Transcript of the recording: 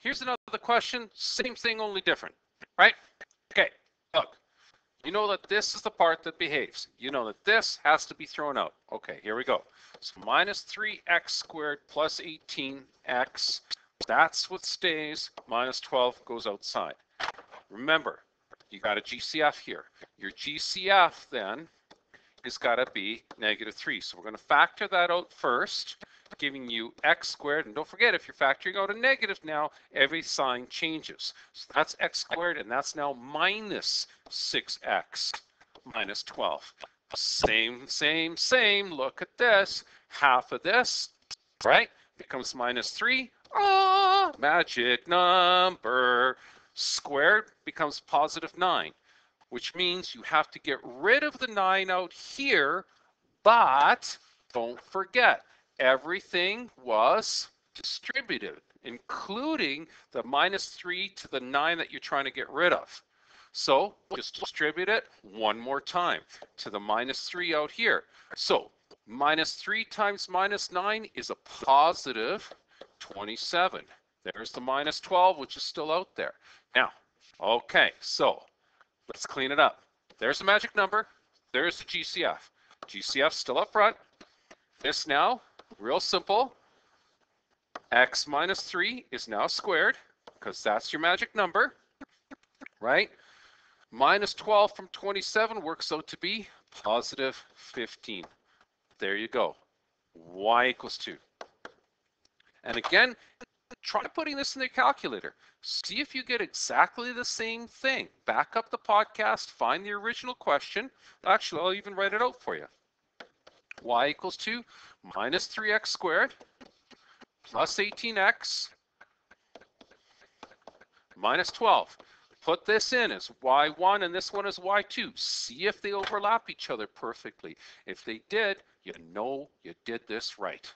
Here's another question, same thing, only different, right? Okay, look, you know that this is the part that behaves. You know that this has to be thrown out. Okay, here we go. So minus 3x squared plus 18x, that's what stays. Minus 12 goes outside. Remember, you got a GCF here. Your GCF then is got to be negative 3. So we're going to factor that out first, giving you x squared. And don't forget, if you're factoring out a negative now, every sign changes. So that's x squared, and that's now minus 6x minus 12. Same, same, same. Look at this. Half of this, right, becomes minus 3. Ah, magic number. Squared becomes positive 9 which means you have to get rid of the 9 out here, but don't forget, everything was distributed, including the minus 3 to the 9 that you're trying to get rid of. So just distribute it one more time to the minus 3 out here. So minus 3 times minus 9 is a positive 27. There's the minus 12, which is still out there. Now, okay, so Let's clean it up. There's the magic number. There's the GCF. GCF still up front. This now, real simple. X minus 3 is now squared because that's your magic number, right? Minus 12 from 27 works out to be positive 15. There you go. Y equals 2. And again, try putting this in the calculator. See if you get exactly the same thing. Back up the podcast, find the original question. Actually, I'll even write it out for you. Y equals 2 minus 3x squared plus 18x minus 12. Put this in as y1 and this one as y2. See if they overlap each other perfectly. If they did, you know you did this right.